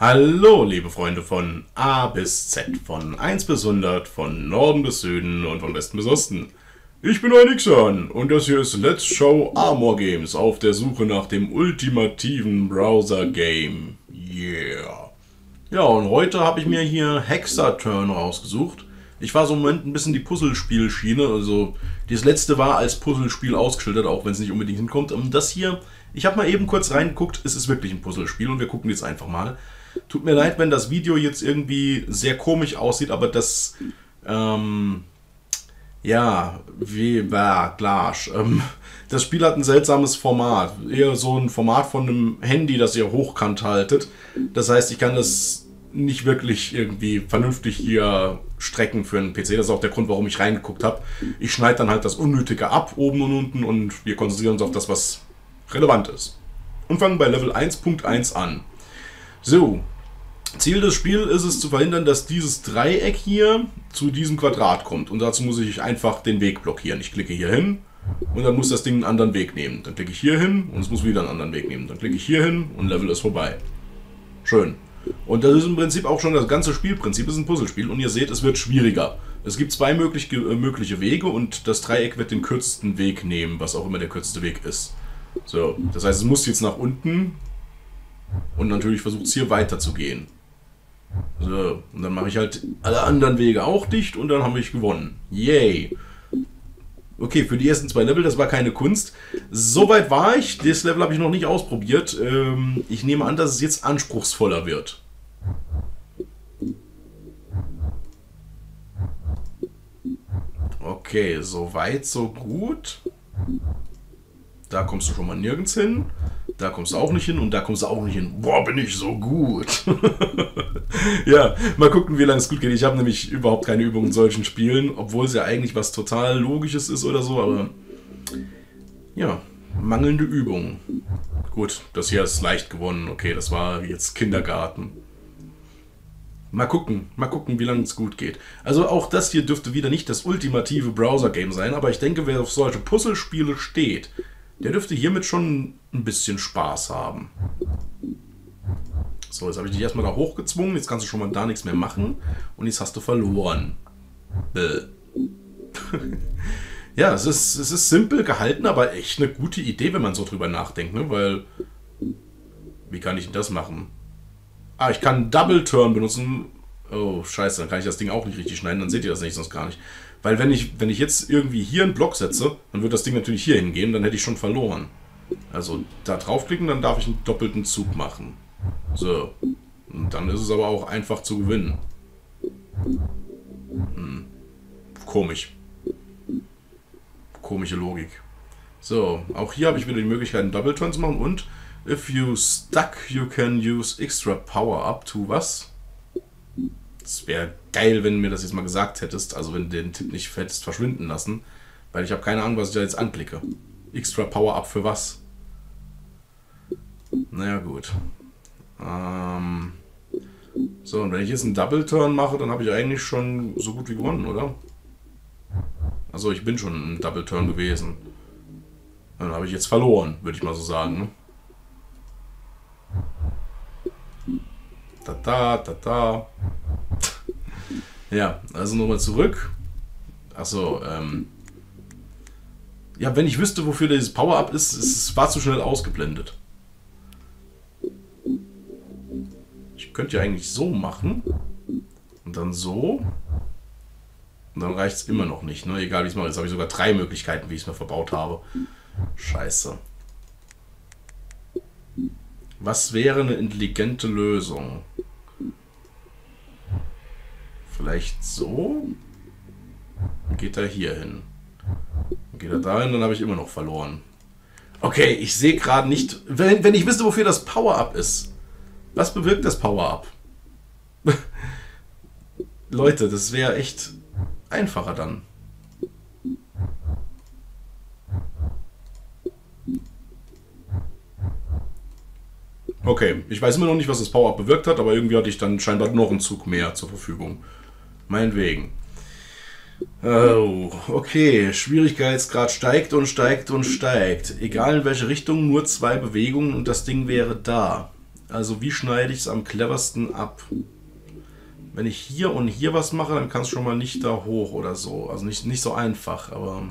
Hallo, liebe Freunde von A bis Z, von 1 bis 100, von Norden bis Süden und von Westen bis Osten. Ich bin euer Nixon und das hier ist Let's Show Armor Games auf der Suche nach dem ultimativen Browser-Game. Yeah. Ja, und heute habe ich mir hier Hexaturn rausgesucht. Ich war so im Moment ein bisschen die Puzzlespielschiene, also das letzte war als Puzzlespiel ausgeschildert, auch wenn es nicht unbedingt hinkommt. Und das hier, ich habe mal eben kurz reingeguckt, es ist wirklich ein Puzzlespiel und wir gucken jetzt einfach mal. Tut mir leid, wenn das Video jetzt irgendwie sehr komisch aussieht, aber das, ähm, ja, wie, war Glasch. Ähm, das Spiel hat ein seltsames Format. Eher so ein Format von einem Handy, das ihr hochkant haltet. Das heißt, ich kann das nicht wirklich irgendwie vernünftig hier strecken für einen PC. Das ist auch der Grund, warum ich reingeguckt habe. Ich schneide dann halt das Unnötige ab, oben und unten, und wir konzentrieren uns auf das, was relevant ist. Und fangen bei Level 1.1 an. So, Ziel des Spiels ist es zu verhindern, dass dieses Dreieck hier zu diesem Quadrat kommt. Und dazu muss ich einfach den Weg blockieren. Ich klicke hier hin und dann muss das Ding einen anderen Weg nehmen. Dann klicke ich hier hin und es muss wieder einen anderen Weg nehmen. Dann klicke ich hier hin und Level ist vorbei. Schön. Und das ist im Prinzip auch schon das ganze Spielprinzip. Es ist ein Puzzlespiel und ihr seht, es wird schwieriger. Es gibt zwei möglich, äh, mögliche Wege und das Dreieck wird den kürzesten Weg nehmen, was auch immer der kürzeste Weg ist. So, das heißt, es muss jetzt nach unten und natürlich versucht es hier weiter zu gehen. So, und dann mache ich halt alle anderen Wege auch dicht und dann habe ich gewonnen. Yay! Okay, für die ersten zwei Level, das war keine Kunst. Soweit war ich. Das Level habe ich noch nicht ausprobiert. Ähm, ich nehme an, dass es jetzt anspruchsvoller wird. Okay, soweit, so gut. Da kommst du schon mal nirgends hin. Da kommst du auch nicht hin und da kommst du auch nicht hin. Boah, bin ich so gut. ja, mal gucken, wie lange es gut geht. Ich habe nämlich überhaupt keine Übung in solchen Spielen, obwohl es ja eigentlich was total Logisches ist oder so, aber ja, mangelnde Übung. Gut, das hier ist leicht gewonnen. Okay, das war jetzt Kindergarten. Mal gucken, mal gucken, wie lange es gut geht. Also auch das hier dürfte wieder nicht das ultimative Browser-Game sein, aber ich denke, wer auf solche Puzzlespiele steht, der dürfte hiermit schon ein bisschen Spaß haben. So, jetzt habe ich dich erstmal da hochgezwungen. Jetzt kannst du schon mal da nichts mehr machen. Und jetzt hast du verloren. ja, es ist, es ist simpel gehalten, aber echt eine gute Idee, wenn man so drüber nachdenkt. Ne? Weil, wie kann ich das machen? Ah, ich kann Double Turn benutzen. Oh, scheiße, dann kann ich das Ding auch nicht richtig schneiden. Dann seht ihr das nicht, sonst gar nicht. Weil wenn ich, wenn ich jetzt irgendwie hier einen Block setze, dann wird das Ding natürlich hier hingehen, dann hätte ich schon verloren. Also da draufklicken, dann darf ich einen doppelten Zug machen. So. Und dann ist es aber auch einfach zu gewinnen. Hm. Komisch. Komische Logik. So, auch hier habe ich wieder die Möglichkeit, einen Double Turn zu machen und if you stuck, you can use extra power up to was? Es wäre geil, wenn du mir das jetzt mal gesagt hättest, also wenn du den Tipp nicht hättest verschwinden lassen, weil ich habe keine Ahnung, was ich da jetzt anklicke. Extra Power-Up für was? Naja, gut. Ähm so, und wenn ich jetzt einen Double-Turn mache, dann habe ich eigentlich schon so gut wie gewonnen, oder? Also ich bin schon ein Double-Turn gewesen. Dann habe ich jetzt verloren, würde ich mal so sagen. Ne? Da da, da da. Ja, also nochmal zurück. Achso, ähm. Ja, wenn ich wüsste, wofür dieses Power-Up ist, es war zu schnell ausgeblendet. Ich könnte ja eigentlich so machen. Und dann so. Und dann reicht es immer noch nicht, ne? Egal wie ich es mache. Jetzt habe ich sogar drei Möglichkeiten, wie ich es mir verbaut habe. Scheiße. Was wäre eine intelligente Lösung? Vielleicht so? Geht er hier hin? Geht er dahin, dann habe ich immer noch verloren. Okay, ich sehe gerade nicht. Wenn, wenn ich wüsste, wofür das Power-Up ist. Was bewirkt das Power-Up? Leute, das wäre echt einfacher dann. Okay, ich weiß immer noch nicht, was das Power-Up bewirkt hat, aber irgendwie hatte ich dann scheinbar noch einen Zug mehr zur Verfügung. Meinetwegen. Oh, okay. Schwierigkeitsgrad steigt und steigt und steigt. Egal in welche Richtung, nur zwei Bewegungen und das Ding wäre da. Also wie schneide ich es am cleversten ab? Wenn ich hier und hier was mache, dann kann es schon mal nicht da hoch oder so. Also nicht, nicht so einfach, aber...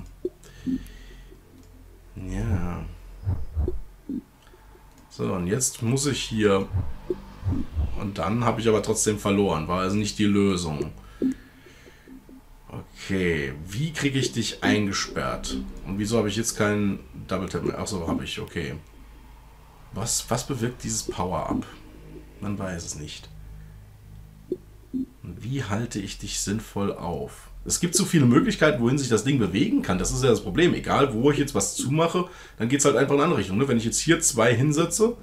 Ja. So, und jetzt muss ich hier... Und dann habe ich aber trotzdem verloren. War also nicht die Lösung. Okay, wie kriege ich dich eingesperrt? Und wieso habe ich jetzt keinen Double Tap mehr? Achso, habe ich, okay. Was, was bewirkt dieses Power-Up? Man weiß es nicht. Und wie halte ich dich sinnvoll auf? Es gibt so viele Möglichkeiten, wohin sich das Ding bewegen kann. Das ist ja das Problem. Egal, wo ich jetzt was zumache, dann geht es halt einfach in eine andere Richtung. Ne? Wenn ich jetzt hier zwei hinsetze,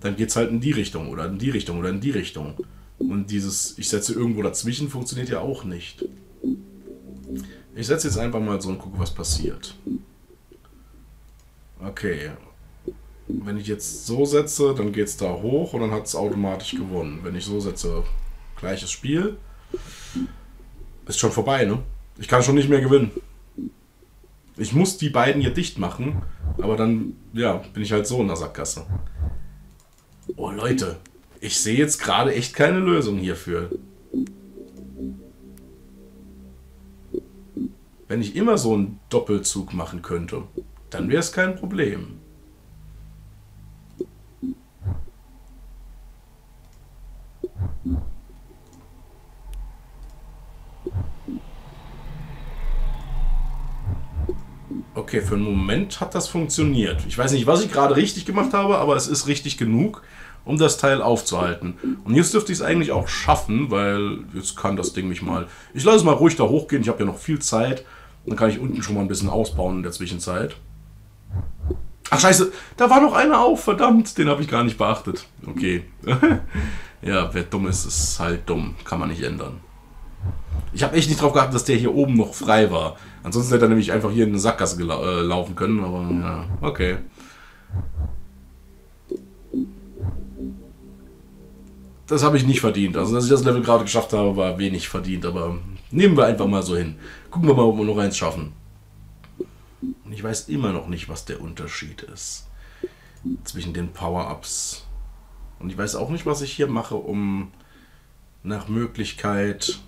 dann geht es halt in die Richtung oder in die Richtung oder in die Richtung. Und dieses, ich setze irgendwo dazwischen, funktioniert ja auch nicht. Ich setze jetzt einfach mal so und gucke, was passiert. Okay. Wenn ich jetzt so setze, dann geht es da hoch und dann hat es automatisch gewonnen. Wenn ich so setze, gleiches Spiel. Ist schon vorbei, ne? Ich kann schon nicht mehr gewinnen. Ich muss die beiden hier dicht machen, aber dann, ja, bin ich halt so in der Sackgasse. Oh Leute, ich sehe jetzt gerade echt keine Lösung hierfür. Wenn ich immer so einen Doppelzug machen könnte, dann wäre es kein Problem. Okay, für einen Moment hat das funktioniert. Ich weiß nicht, was ich gerade richtig gemacht habe, aber es ist richtig genug, um das Teil aufzuhalten. Und jetzt dürfte ich es eigentlich auch schaffen, weil jetzt kann das Ding mich mal... Ich lasse es mal ruhig da hochgehen, ich habe ja noch viel Zeit. Dann kann ich unten schon mal ein bisschen ausbauen in der Zwischenzeit. Ach scheiße, da war noch einer auf, verdammt, den habe ich gar nicht beachtet. Okay. ja, wer dumm ist, ist halt dumm. Kann man nicht ändern. Ich habe echt nicht drauf geachtet, dass der hier oben noch frei war. Ansonsten hätte er nämlich einfach hier in eine Sackgasse äh, laufen können, aber ja, okay. Das habe ich nicht verdient. Also, dass ich das Level gerade geschafft habe, war wenig verdient, aber nehmen wir einfach mal so hin. Gucken wir mal, ob wir noch eins schaffen. Und ich weiß immer noch nicht, was der Unterschied ist zwischen den Power-Ups. Und ich weiß auch nicht, was ich hier mache, um nach Möglichkeit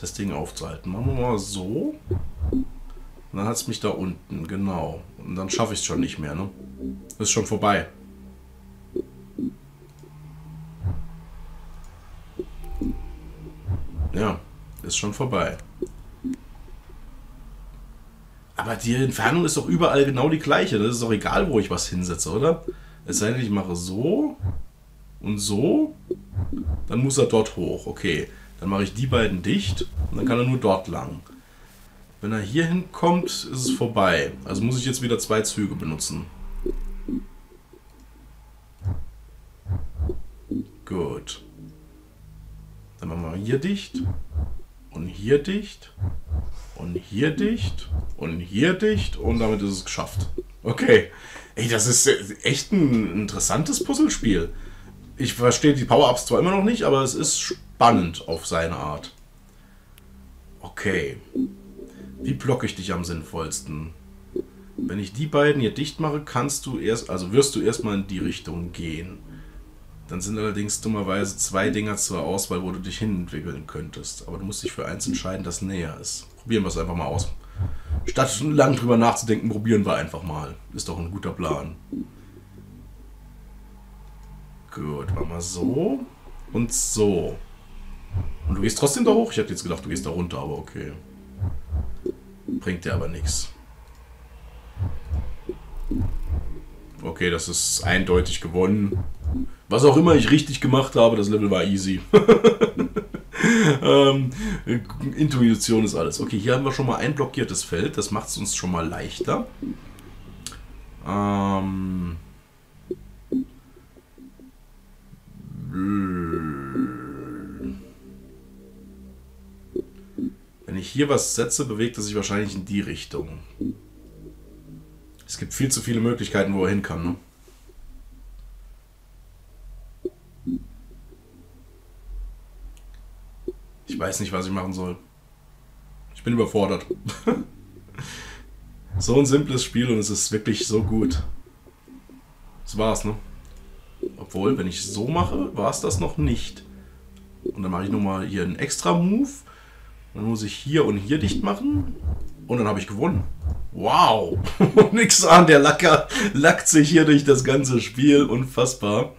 das Ding aufzuhalten. Machen wir mal so. Und dann hat es mich da unten, genau. Und dann schaffe ich es schon nicht mehr, ne? Ist schon vorbei. Ja, ist schon vorbei. Aber die Entfernung ist doch überall genau die gleiche. Das ist doch egal, wo ich was hinsetze, oder? Es sei denn, ich mache so und so, dann muss er dort hoch. Okay, dann mache ich die beiden dicht und dann kann er nur dort lang. Wenn er hier hinkommt, ist es vorbei. Also muss ich jetzt wieder zwei Züge benutzen. Gut. Dann machen wir hier dicht und hier dicht und hier dicht und hier dicht und damit ist es geschafft. Okay. Ey, das ist echt ein interessantes Puzzlespiel. Ich verstehe die Power-Ups zwar immer noch nicht, aber es ist spannend auf seine Art. Okay. Wie blocke ich dich am sinnvollsten? Wenn ich die beiden hier dicht mache, kannst du erst, also wirst du erstmal in die Richtung gehen. Dann sind allerdings dummerweise zwei Dinger zur Auswahl, wo du dich hinentwickeln könntest. Aber du musst dich für eins entscheiden, das näher ist. Probieren wir es einfach mal aus. Statt lang drüber nachzudenken, probieren wir einfach mal. Ist doch ein guter Plan. Gut, machen wir so und so. Und du gehst trotzdem da hoch? Ich hätte jetzt gedacht, du gehst da runter, aber okay. Bringt dir aber nichts. Okay, das ist eindeutig gewonnen. Was auch immer ich richtig gemacht habe, das Level war easy. ähm, Intuition ist alles. Okay, hier haben wir schon mal ein blockiertes Feld. Das macht es uns schon mal leichter. Ähm... Wenn ich hier was setze, bewegt es sich wahrscheinlich in die Richtung. Es gibt viel zu viele Möglichkeiten, wo er hin kann. Ne? Ich weiß nicht, was ich machen soll. Ich bin überfordert. so ein simples Spiel und es ist wirklich so gut. Das war's, ne? Ob Obwohl, wenn ich so mache, war es das noch nicht. Und dann mache ich nochmal hier einen extra Move. Dann muss ich hier und hier dicht machen. Und dann habe ich gewonnen. Wow! Nix an, der Lacker lackt sich hier durch das ganze Spiel. Unfassbar.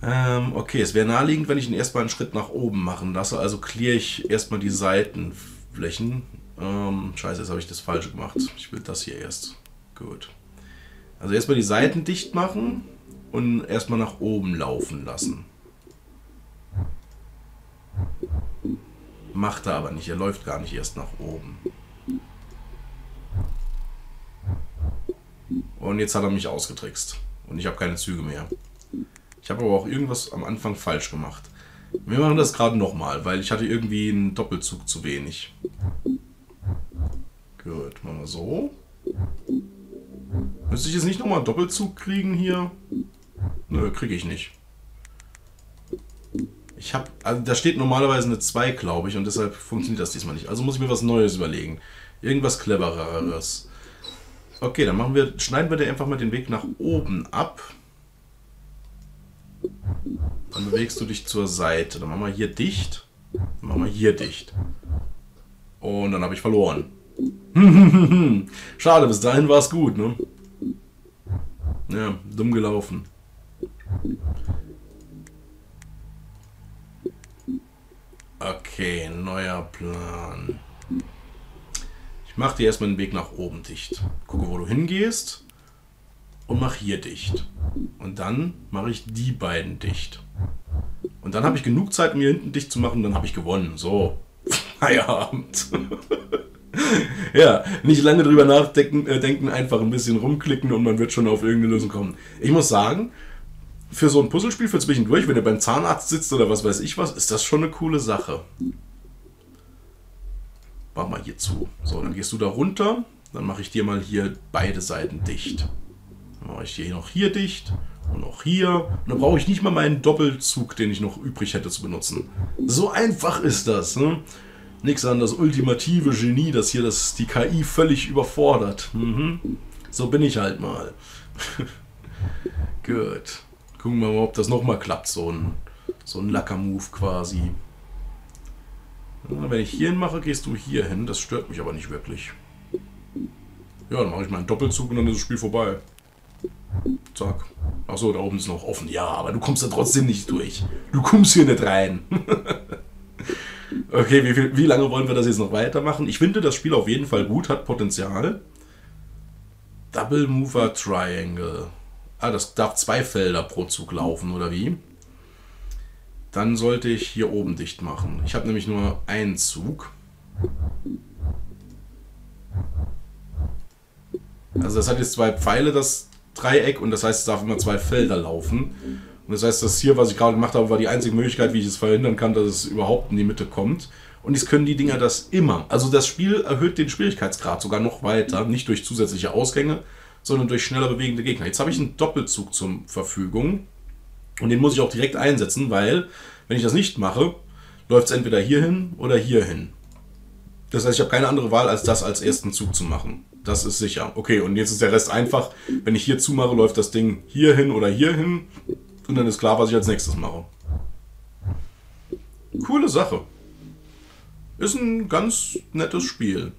Ähm, okay, es wäre naheliegend, wenn ich ihn erstmal einen Schritt nach oben machen lasse. Also clear ich erstmal die Seitenflächen. Ähm, scheiße, jetzt habe ich das falsch gemacht. Ich will das hier erst. Gut. Also erstmal die Seiten dicht machen und erstmal nach oben laufen lassen. Macht er aber nicht, er läuft gar nicht erst nach oben. Und jetzt hat er mich ausgetrickst. Und ich habe keine Züge mehr. Ich habe aber auch irgendwas am Anfang falsch gemacht. Wir machen das gerade nochmal, weil ich hatte irgendwie einen Doppelzug zu wenig. Gut, machen wir so. Müsste ich jetzt nicht nochmal einen Doppelzug kriegen hier? Nö, kriege ich nicht. Ich habe, also da steht normalerweise eine 2, glaube ich, und deshalb funktioniert das diesmal nicht. Also muss ich mir was Neues überlegen. Irgendwas clevereres. Okay, dann machen wir, schneiden wir dir einfach mal den Weg nach oben ab. Dann bewegst du dich zur Seite. Dann machen wir hier dicht. Dann machen wir hier dicht. Und dann habe ich verloren. Schade, bis dahin war es gut, ne? Ja, dumm gelaufen. Okay, neuer Plan. Ich mache dir erstmal den Weg nach oben dicht. Gucke, wo du hingehst und mach hier dicht. Und dann mache ich die beiden dicht. Und dann habe ich genug Zeit, hier hinten dicht zu machen, dann habe ich gewonnen. So, Feierabend. ja, nicht lange drüber nachdenken, äh, denken, einfach ein bisschen rumklicken und man wird schon auf irgendeine Lösung kommen. Ich muss sagen, für so ein Puzzlespiel für zwischendurch, wenn ihr beim Zahnarzt sitzt oder was weiß ich was, ist das schon eine coole Sache. Mach mal hier zu. So, dann gehst du da runter. Dann mache ich dir mal hier beide Seiten dicht. Dann mache ich dir noch hier dicht und noch hier. Und dann brauche ich nicht mal meinen Doppelzug, den ich noch übrig hätte zu benutzen. So einfach ist das. Ne? Nix an das ultimative Genie, das hier das, die KI völlig überfordert. Mhm. So bin ich halt mal. Gut. Gucken wir mal, ob das nochmal klappt, so ein, so ein Lacker-Move quasi. wenn ich hier hin mache, gehst du hier hin. Das stört mich aber nicht wirklich. Ja, dann mache ich mal einen Doppelzug und dann ist das Spiel vorbei. Zack. Achso, da oben ist noch offen. Ja, aber du kommst da trotzdem nicht durch. Du kommst hier nicht rein. okay, wie, viel, wie lange wollen wir das jetzt noch weitermachen? Ich finde das Spiel auf jeden Fall gut, hat Potenzial. Double Mover Triangle. Ah, das darf zwei Felder pro Zug laufen, oder wie? Dann sollte ich hier oben dicht machen. Ich habe nämlich nur einen Zug. Also das hat jetzt zwei Pfeile, das Dreieck, und das heißt, es darf immer zwei Felder laufen. Und das heißt, das hier, was ich gerade gemacht habe, war die einzige Möglichkeit, wie ich es verhindern kann, dass es überhaupt in die Mitte kommt. Und jetzt können die Dinger das immer. Also das Spiel erhöht den Schwierigkeitsgrad sogar noch weiter. Nicht durch zusätzliche Ausgänge, sondern durch schneller bewegende Gegner. Jetzt habe ich einen Doppelzug zur Verfügung und den muss ich auch direkt einsetzen, weil wenn ich das nicht mache, läuft es entweder hier hin oder hier hin. Das heißt, ich habe keine andere Wahl, als das als ersten Zug zu machen. Das ist sicher. Okay, und jetzt ist der Rest einfach. Wenn ich hier zumache, läuft das Ding hier hin oder hier hin. Und dann ist klar, was ich als nächstes mache. Coole Sache. Ist ein ganz nettes Spiel.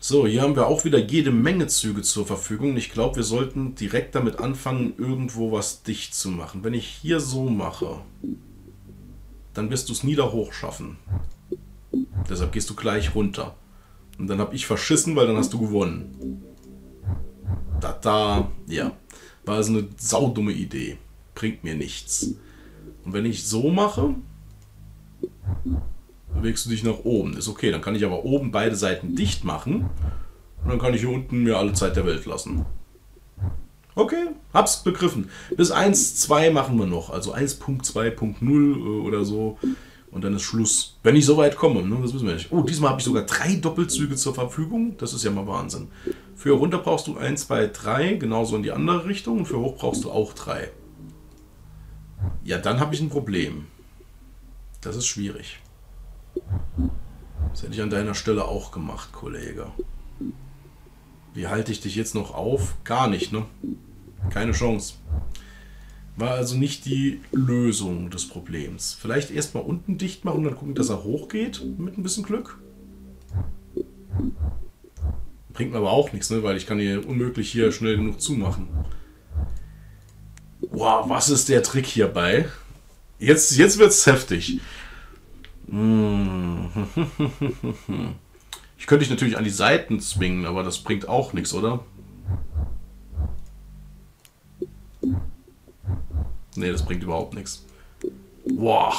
So, hier haben wir auch wieder jede Menge Züge zur Verfügung. Ich glaube, wir sollten direkt damit anfangen, irgendwo was dicht zu machen. Wenn ich hier so mache, dann wirst du es nie da hoch schaffen. Deshalb gehst du gleich runter. Und dann habe ich verschissen, weil dann hast du gewonnen. Da, da, ja. War also eine saudumme Idee. Bringt mir nichts. Und wenn ich so mache, bewegst du dich nach oben. Ist okay, dann kann ich aber oben beide Seiten dicht machen und dann kann ich hier unten mir alle Zeit der Welt lassen. Okay, hab's begriffen. Bis 1.2 machen wir noch, also 1.2.0 äh, oder so und dann ist Schluss. Wenn ich so weit komme, ne, das wissen wir nicht. Oh, diesmal habe ich sogar drei Doppelzüge zur Verfügung. Das ist ja mal Wahnsinn. Für runter brauchst du 1, 2, 3, genauso in die andere Richtung. Und für hoch brauchst du auch 3. Ja, dann habe ich ein Problem. Das ist schwierig. Das hätte ich an deiner Stelle auch gemacht, Kollege. Wie halte ich dich jetzt noch auf? Gar nicht, ne? Keine Chance. War also nicht die Lösung des Problems. Vielleicht erstmal unten dicht machen und dann gucken, dass er hochgeht, mit ein bisschen Glück. Bringt mir aber auch nichts, ne? weil ich kann hier unmöglich hier schnell genug zumachen. Wow, was ist der Trick hierbei? Jetzt, jetzt es heftig. Ich könnte dich natürlich an die Seiten zwingen, aber das bringt auch nichts, oder? Nee, das bringt überhaupt nichts. Boah.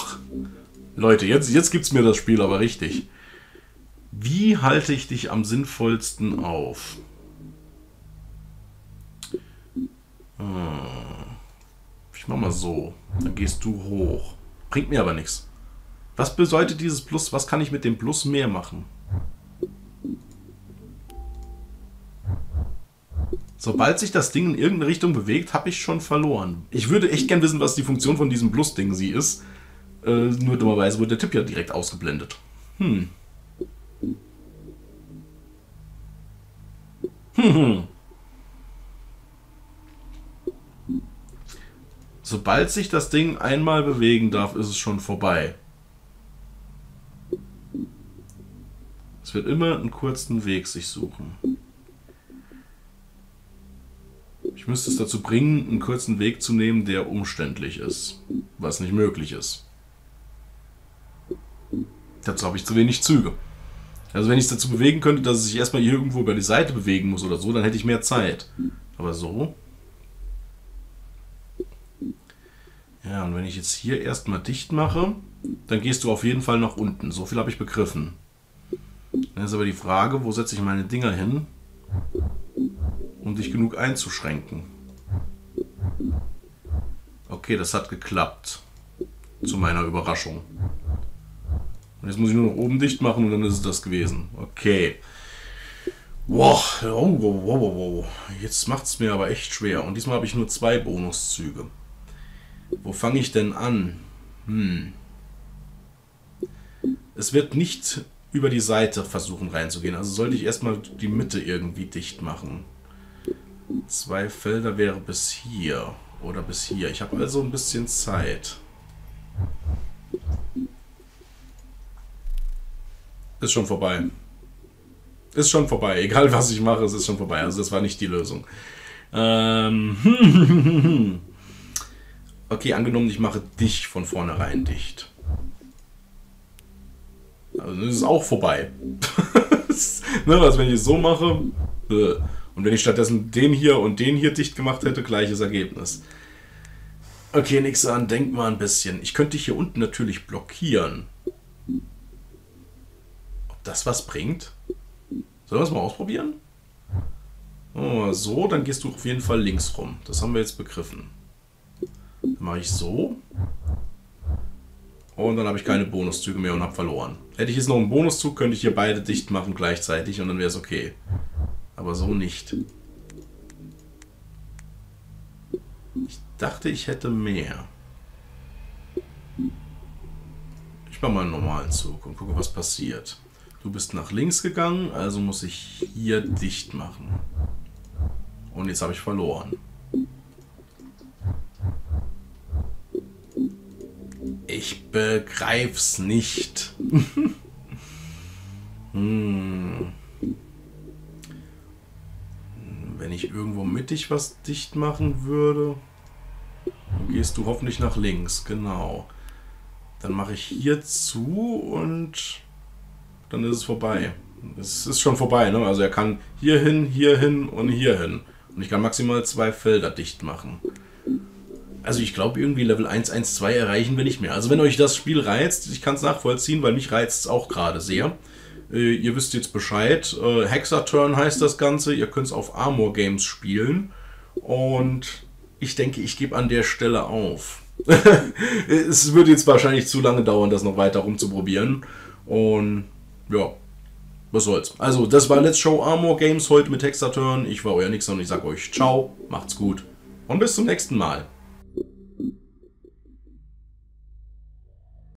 Leute, jetzt, jetzt es mir das Spiel aber richtig. Wie halte ich dich am sinnvollsten auf? Hm. Ich mach mal so. Dann gehst du hoch. Bringt mir aber nichts. Was bedeutet dieses Plus? Was kann ich mit dem Plus mehr machen? Sobald sich das Ding in irgendeine Richtung bewegt, habe ich schon verloren. Ich würde echt gern wissen, was die Funktion von diesem Plus-Ding sie ist. Äh, nur dummerweise wurde der Tipp ja direkt ausgeblendet. Hm. Hm. Sobald sich das Ding einmal bewegen darf, ist es schon vorbei. Es wird immer einen kurzen Weg sich suchen. Ich müsste es dazu bringen, einen kurzen Weg zu nehmen, der umständlich ist, was nicht möglich ist. Dazu habe ich zu wenig Züge. Also wenn ich es dazu bewegen könnte, dass es sich erstmal irgendwo über die Seite bewegen muss oder so, dann hätte ich mehr Zeit. Aber so. Ja, und wenn ich jetzt hier erstmal dicht mache, dann gehst du auf jeden Fall nach unten. So viel habe ich begriffen. Dann ist aber die Frage, wo setze ich meine Dinger hin? Um dich genug einzuschränken. Okay, das hat geklappt. Zu meiner Überraschung. Und jetzt muss ich nur noch oben dicht machen und dann ist es das gewesen. Okay. Wow, oh, wow, wow, wow. Jetzt macht es mir aber echt schwer. Und diesmal habe ich nur zwei Bonuszüge. Wo fange ich denn an? Hm. Es wird nicht über die Seite versuchen reinzugehen. Also sollte ich erstmal die Mitte irgendwie dicht machen. Zwei Felder wäre bis hier. Oder bis hier. Ich habe also ein bisschen Zeit. Ist schon vorbei. Ist schon vorbei. Egal was ich mache, es ist schon vorbei. Also das war nicht die Lösung. Ähm okay, angenommen, ich mache dich von vornherein dicht. Also das ist auch vorbei. ne, also wenn ich es so mache... Und wenn ich stattdessen den hier und den hier dicht gemacht hätte, gleiches Ergebnis. Okay, nix an, denk mal ein bisschen. Ich könnte dich hier unten natürlich blockieren. Ob das was bringt? Sollen wir es mal ausprobieren? Oh, so, dann gehst du auf jeden Fall links rum. Das haben wir jetzt begriffen. Dann mache ich so. Und dann habe ich keine Bonuszüge mehr und habe verloren. Hätte ich jetzt noch einen Bonuszug, könnte ich hier beide dicht machen gleichzeitig und dann wäre es okay. Aber so nicht. Ich dachte, ich hätte mehr. Ich mache mal einen normalen Zug und gucke, was passiert. Du bist nach links gegangen, also muss ich hier dicht machen. Und jetzt habe ich verloren. Ich begreif's nicht. hm. Ich irgendwo mittig was dicht machen würde, dann gehst du hoffentlich nach links, genau. Dann mache ich hier zu und dann ist es vorbei. Es ist schon vorbei, ne? Also er kann hier hin, hier hin und hier hin. Und ich kann maximal zwei Felder dicht machen. Also ich glaube irgendwie Level 1, 1, 2 erreichen wir nicht mehr. Also wenn euch das Spiel reizt, ich kann es nachvollziehen, weil mich reizt es auch gerade sehr. Äh, ihr wisst jetzt Bescheid. Äh, Hexaturn heißt das Ganze. Ihr könnt es auf Armor Games spielen. Und ich denke, ich gebe an der Stelle auf. es würde jetzt wahrscheinlich zu lange dauern, das noch weiter rumzuprobieren. Und ja, was soll's. Also, das war Let's Show Armor Games heute mit Hexaturn. Ich war euer Nixon und ich sage euch ciao, macht's gut und bis zum nächsten Mal.